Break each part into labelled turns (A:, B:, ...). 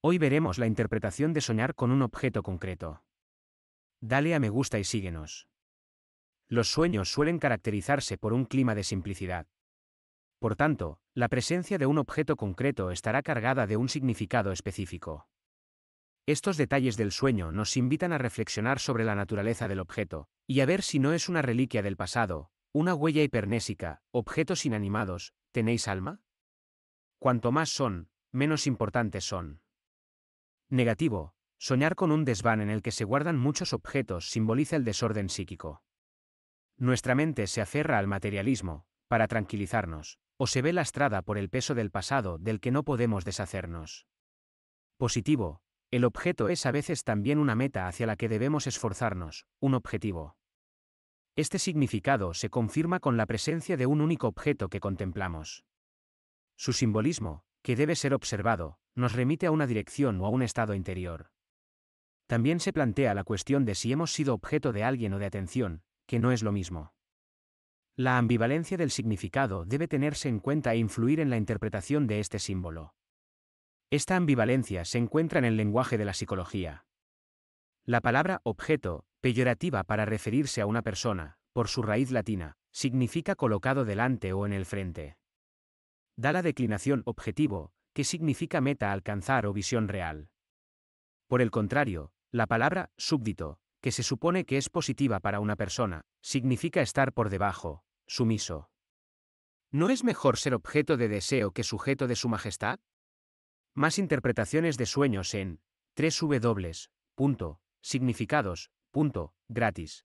A: Hoy veremos la interpretación de soñar con un objeto concreto. Dale a me gusta y síguenos. Los sueños suelen caracterizarse por un clima de simplicidad. Por tanto, la presencia de un objeto concreto estará cargada de un significado específico. Estos detalles del sueño nos invitan a reflexionar sobre la naturaleza del objeto, y a ver si no es una reliquia del pasado, una huella hipernésica, objetos inanimados, ¿tenéis alma? Cuanto más son, menos importantes son. Negativo, soñar con un desván en el que se guardan muchos objetos simboliza el desorden psíquico. Nuestra mente se aferra al materialismo, para tranquilizarnos, o se ve lastrada por el peso del pasado del que no podemos deshacernos. Positivo, el objeto es a veces también una meta hacia la que debemos esforzarnos, un objetivo. Este significado se confirma con la presencia de un único objeto que contemplamos. Su simbolismo, que debe ser observado, nos remite a una dirección o a un estado interior. También se plantea la cuestión de si hemos sido objeto de alguien o de atención, que no es lo mismo. La ambivalencia del significado debe tenerse en cuenta e influir en la interpretación de este símbolo. Esta ambivalencia se encuentra en el lenguaje de la psicología. La palabra objeto, peyorativa para referirse a una persona, por su raíz latina, significa colocado delante o en el frente. Da la declinación objetivo, que significa meta alcanzar o visión real. Por el contrario, la palabra súbdito, que se supone que es positiva para una persona, significa estar por debajo, sumiso. ¿No es mejor ser objeto de deseo que sujeto de su majestad? Más interpretaciones de sueños en 3W. Significados. Gratis.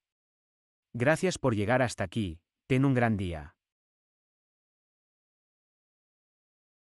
A: Gracias por llegar hasta aquí, ten un gran día.